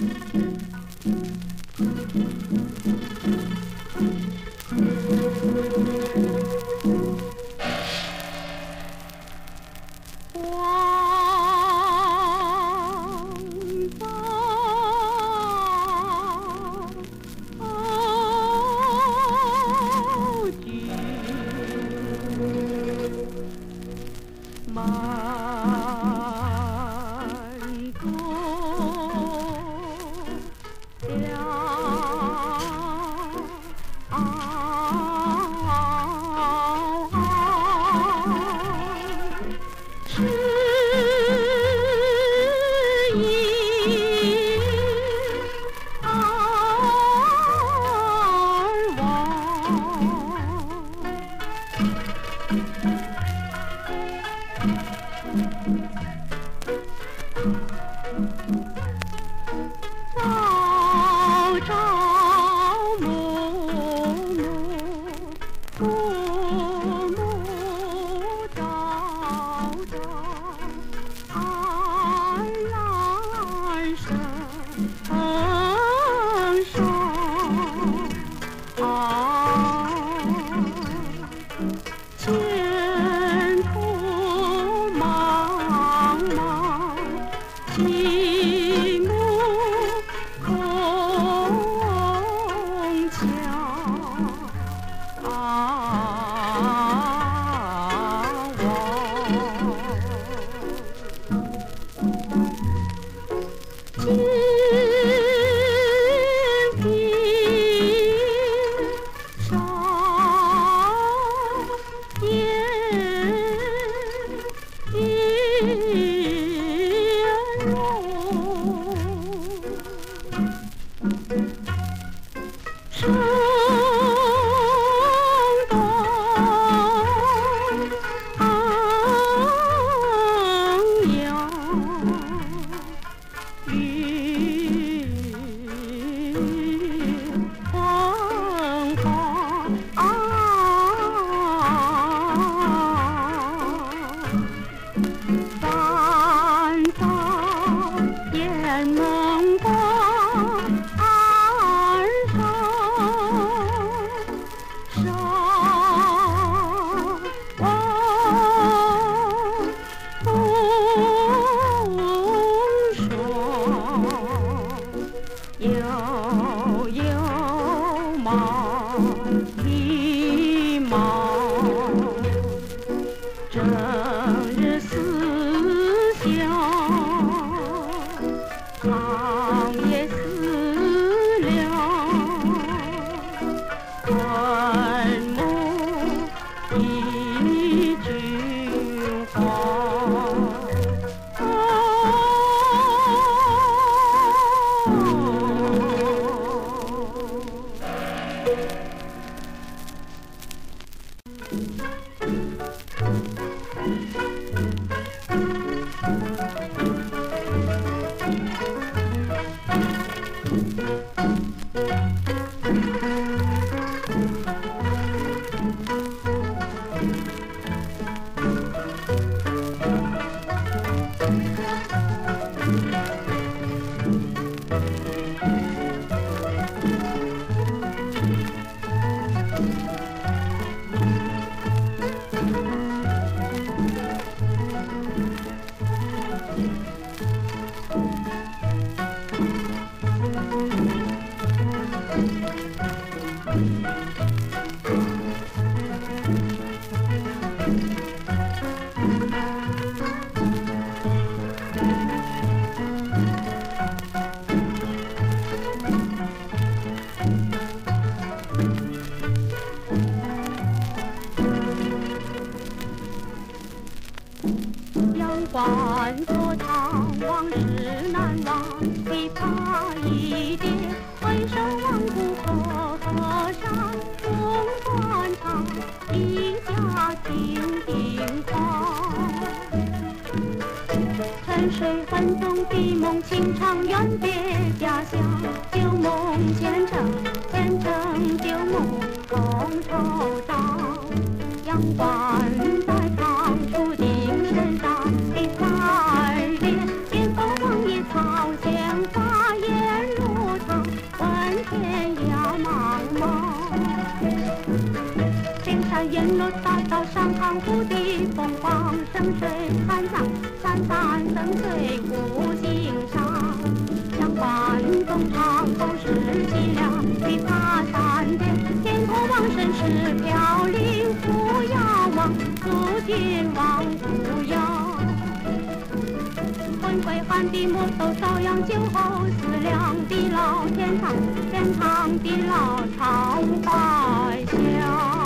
Música 一梦情长远别家乡，旧梦前程，前程旧梦同惆怅。阳关在长处顶身上，的彩蝶脸，边风望野草，剑发烟如潮，问天涯茫茫。青山烟落大道上，看故地风光，生水酣畅。山生水不心伤。相伴衷肠都是凄凉，去爬山的天空望生是飘零，不要忘，如今忘不要。魂归汉的木头，朝阳酒后思量地老天长，天长地老长怀笑。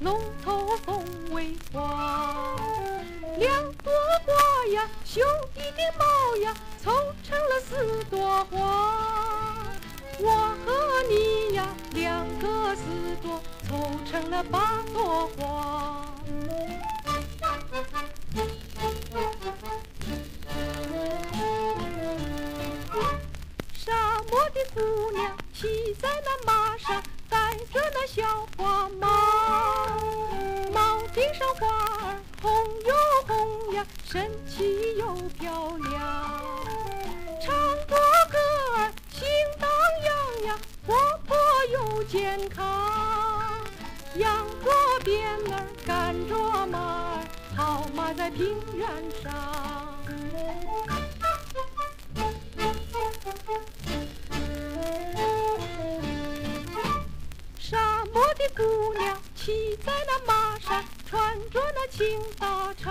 龙头凤尾花两朵花呀绣一个梦呀凑成了四朵花。我和你呀两个四朵凑成了八骑在那马上，穿着那青纱裳，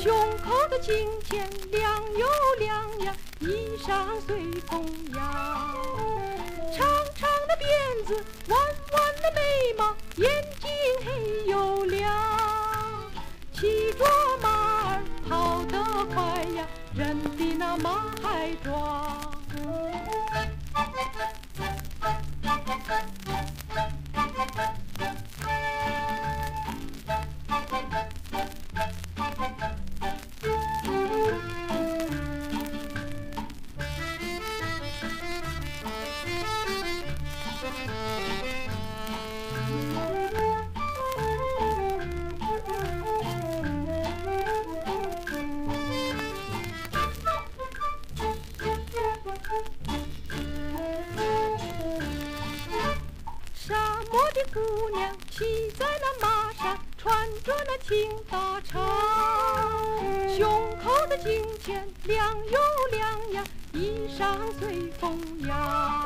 胸口的金钱亮又亮呀，衣裳随风扬。长长的辫子，弯弯的眉毛，眼睛黑又亮。骑着马儿跑得快呀，人比那马还壮。姑娘骑在那马上，穿着那青纱裳，胸口的金钱亮又亮呀，衣裳随风扬。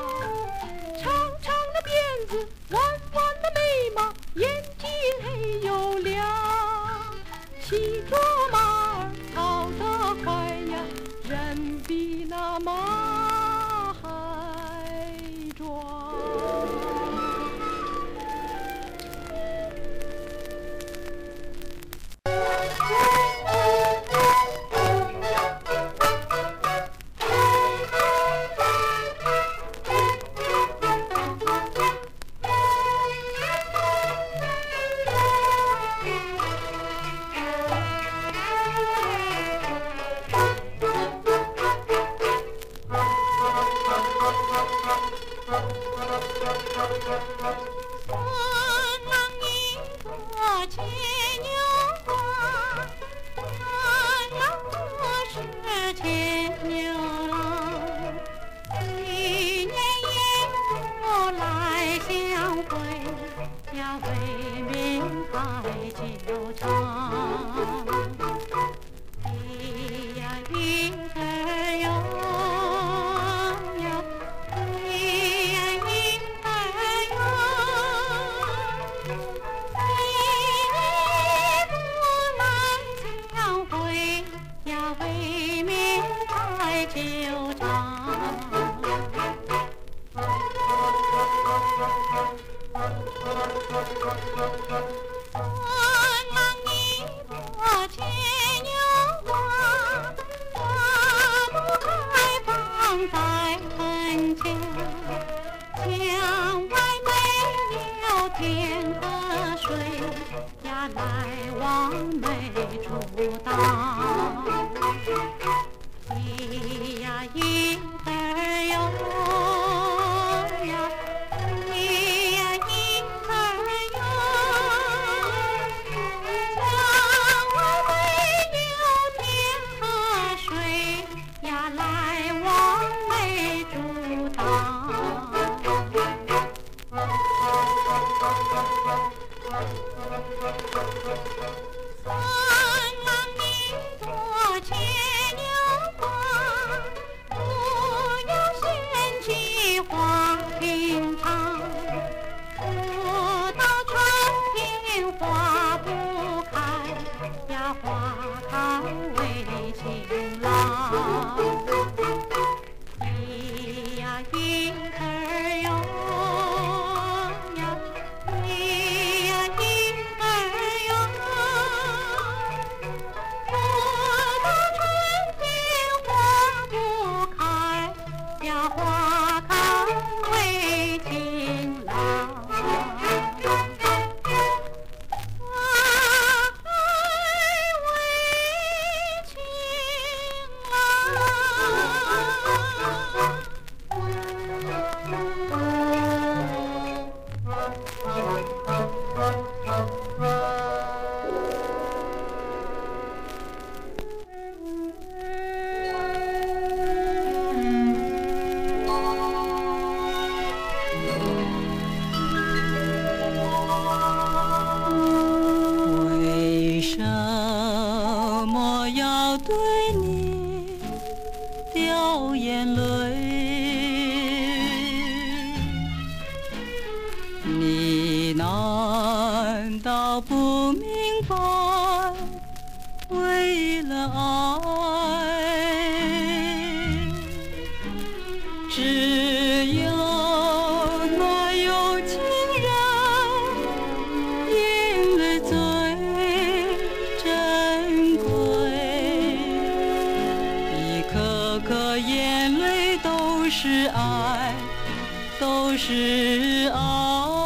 都是爱。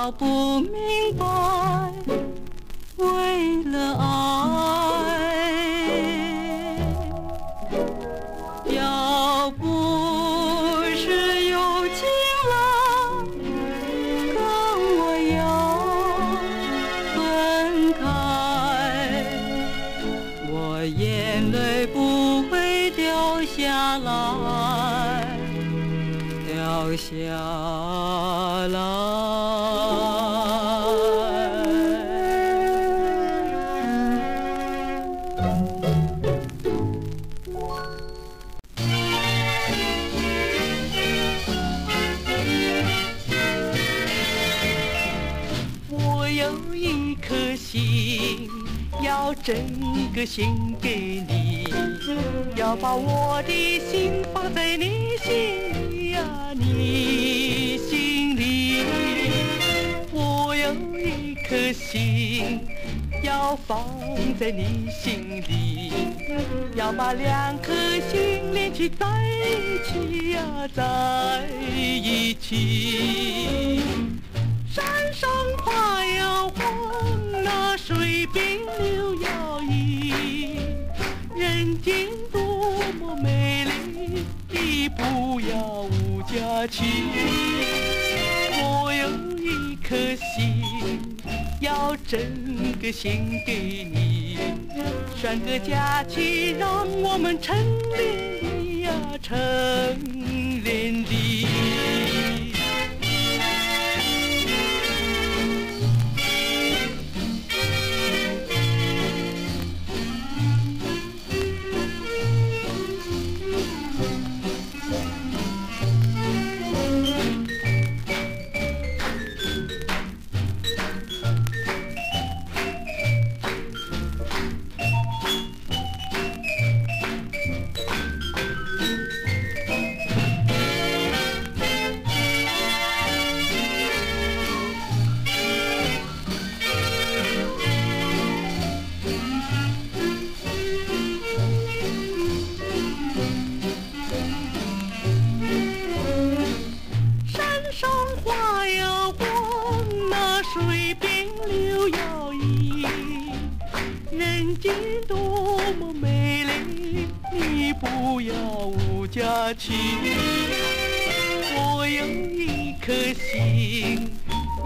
Apomentar 个献给你，要把我的心放在你心里呀、你心里。我有一颗心，要放在你心里，要把两颗心连起在一起呀、在一起。山上花呀黄，那水边柳摇曳，人间多么美丽，你不要无假期。我有一颗心，要整个献给你，选个假期，让我们成连理呀，成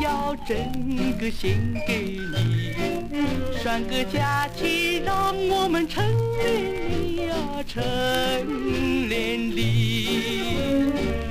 要整个心给你，算个假期，让我们成年呀、啊，成年礼。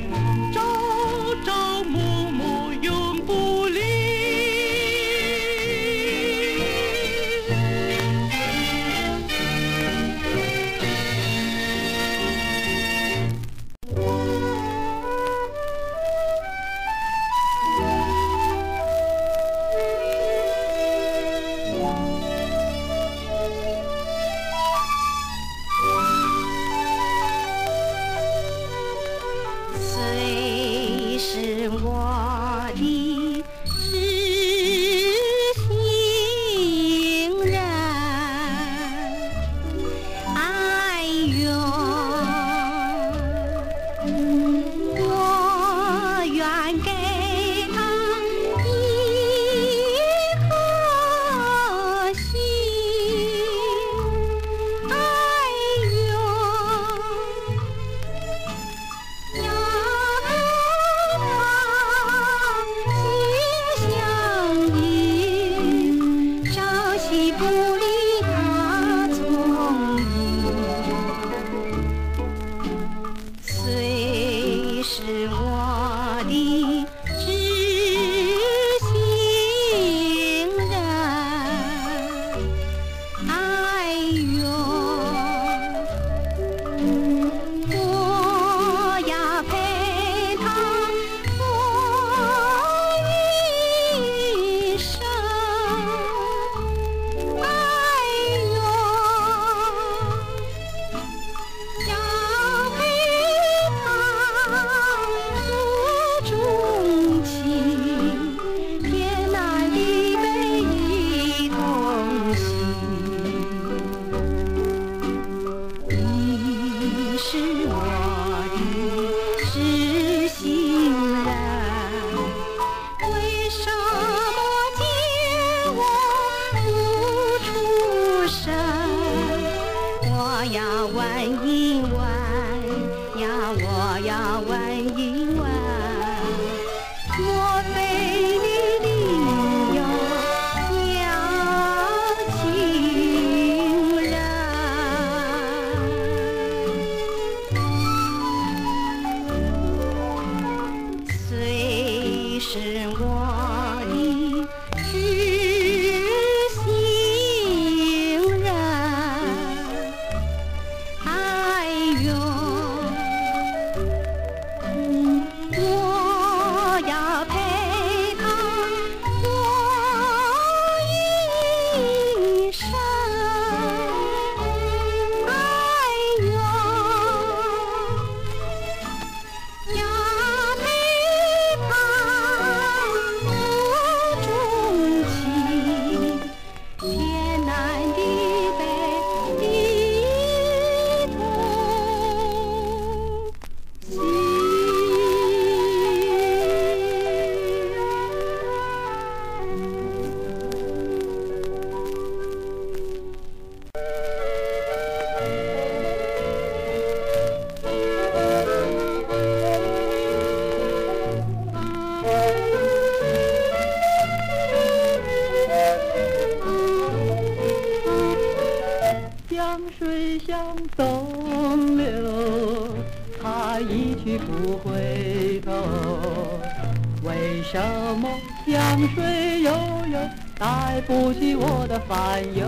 不起我的烦忧，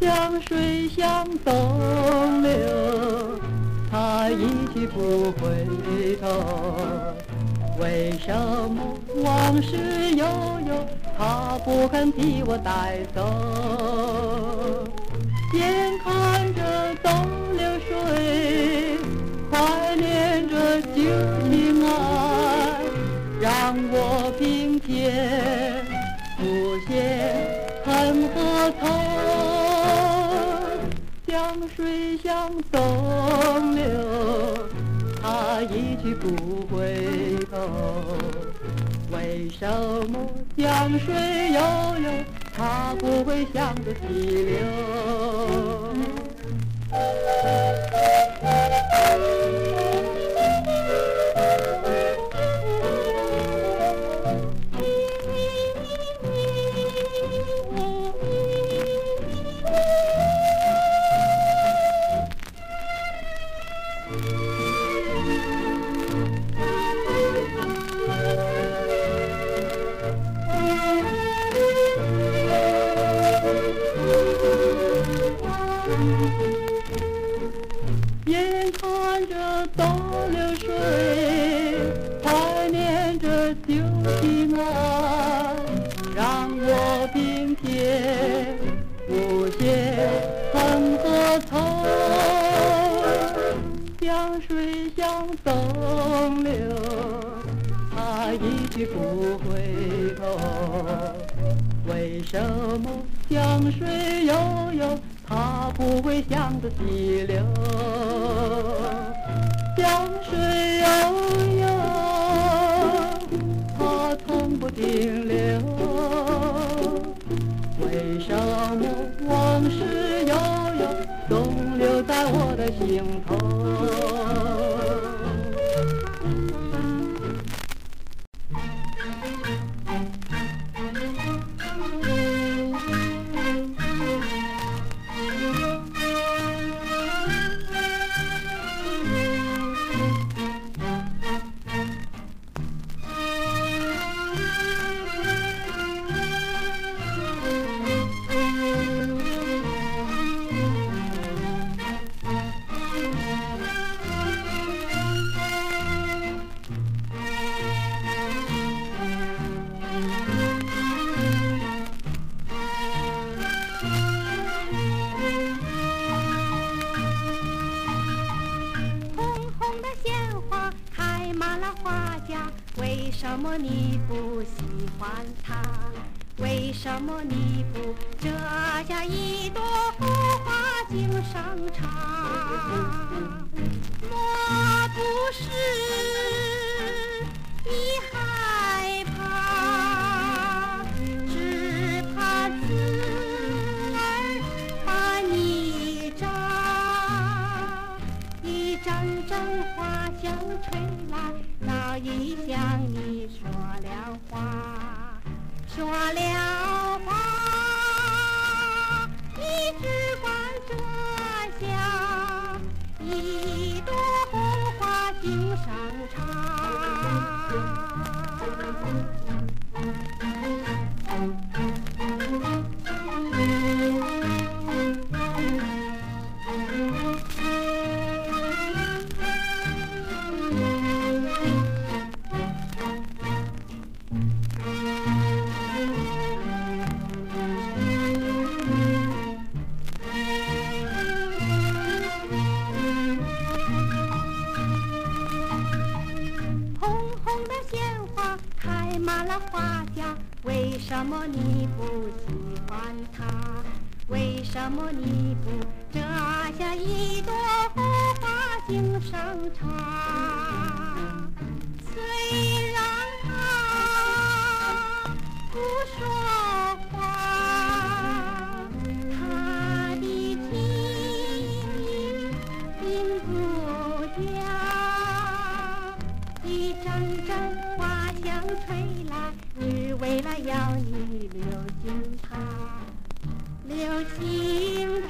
江水向东流，他一去不回头，为什么往事悠悠，他不肯替我带走。江水向东流，他一去不回头。为什么江水悠悠，他不会向着西流？东流，他一去不回头。为什么江水悠悠，它不会向着西流？江水悠悠，它从不停留。为什么往事悠悠，总留在我的心头？风吹来。早已向你说了话，说了什么你不喜欢他？为什么你不摘下一朵红花敬上场？虽然他不说了要你留心它，留心它。